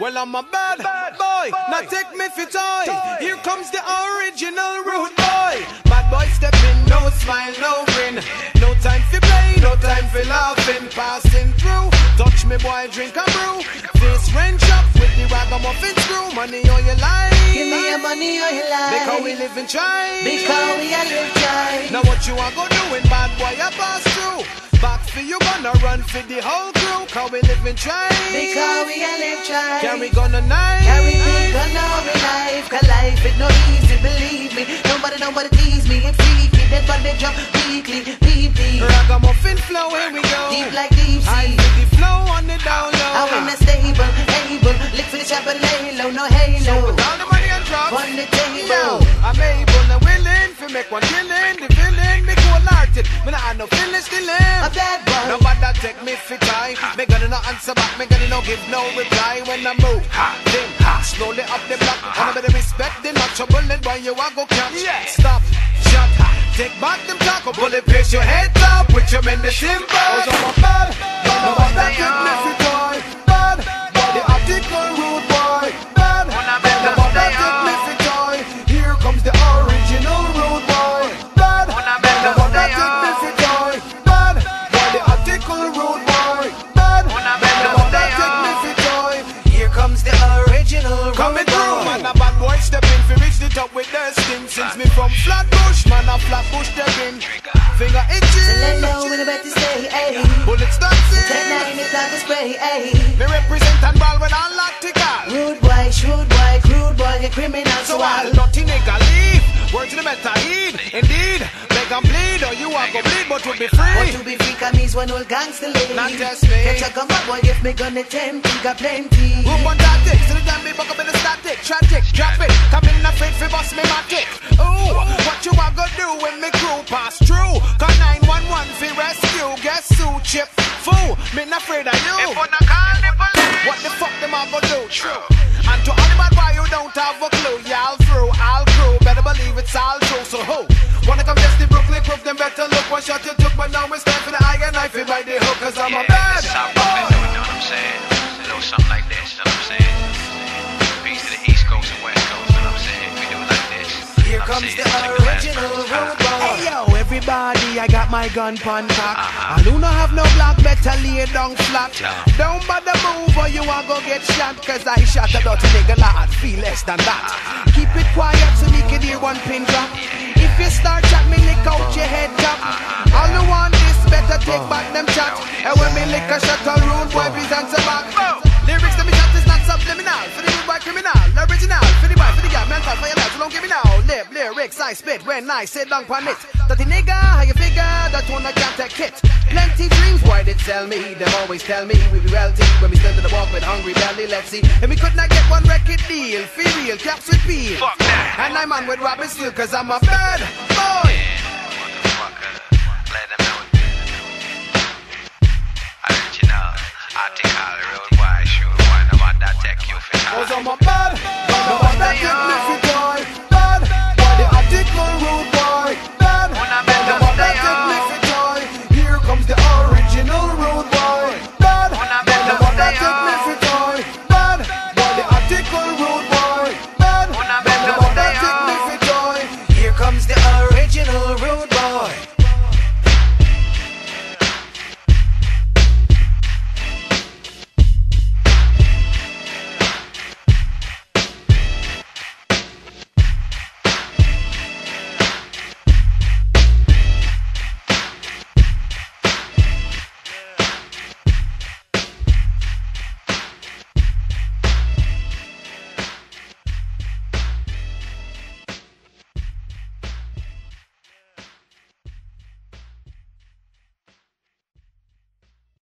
Well, I'm a bad, bad boy. Now take me for toy. Here comes the original rude boy. Bad boy stepping, no smile, no grin. No time for play, no time for laughing. Passing through, touch me boy, drink a brew. This wrench up with the ragamuffin screw. Money on your life. Give me your money on your life. Because we live in try. Because we are live try. Now what you are gonna do when bad boy I pass Back for you gonna run for the whole crew. Cause we live in try. Because we are live try. Can we gonna night? Carry big gun on me life. Cause life is no easy, believe me. Nobody, nobody tease me. It's freaky. Dead body jump weekly. Deep. Ragamuffin flow, here we go. Deep like deep sea. I sea. the flow on the down low. I win the stable, able. Lick for the chop and lay low, no halo. With all the money and drugs. On the table. I'm able and willing to make one killing. The villain, me cold hearted. Me not have no feelings still A in. bad boy. Nobody take me for time. Me gonna no answer back. Me gonna no give no reply when I move. Ha, Then slowly up the block. And I better respect the not trouble it when you a go catch. Stop, shut. Take back them talk. Bullet place your head up with your men the symbol. Original. Coming through, boy. man, a bad boy stepping fi reach the top with the sting. Since me from Flatbush, man, a Flatbush stepping. Finger Let itching, know when about to stay, ayy. bullets Ten dancing. nine, it's like a spray, ayy. Me represent and ball when I like to go. Rude boy, shrewd boy, crude boy, get criminal So so I'll make 'em bleed or you are go bleed, but you'll be Want free. to be free, cause me's one old gangster lady. Not just me. Catch a gun, boy, if me gonna tempt, he got plenty. Group on tactics, to the damn me buck up in the static, tragic, drop it, come in afraid fi bust me matic. Ooh, what you a go do when me crew pass through? Call 911 fi rescue, guess who chip fool? Me not afraid of you. If I call the police, What the fuck them a go do? True. And to all the bad boy you don't have a clue, y'all through, all crew, better believe it's all true. So who wanna come test the Brooklyn proof? Them better look one shot you took, but now it's time for the iron knife in by the hook, cause I'm a bad boy. You know what I'm saying? A little something like this, you know what I'm saying? Peace to the East Coast and West Coast, you know what I'm saying? We do it like this. Here I'm comes saying, the check the last original uh-huh. verse. rude. Hey yo, everybody, I got my gun pon cock. Uh-huh. And who no have no block, better lay down flat. Don't bother move or you are go get shot. Cause I shot a dirty nigga lot, feel less than that. Uh-huh. Keep it quiet so me can hear one pin drop. If you start chat, me lick out your head top. All who want this, better take back them chat. And when me lick a shot, a rude boy, please answer back. Lyrics to me chat is not subliminal. For the rude boy criminal, original. Lyrics, I spit when I sit down on it. Dirty nigga, how you figure that one I can't take it? Plenty dreams, why they tell me? Them always tell me we be wealthy when we stand to the walk with hungry belly. Let's see, and we could not get one record deal. Feel real, caps with peel. Fuck that. And I'm on with Robin Steele, cause I'm a bad boy. Motherfucker, let them know. Original, article, road boy, shoot one, no one that take you for Cause time. I'm a bad boy.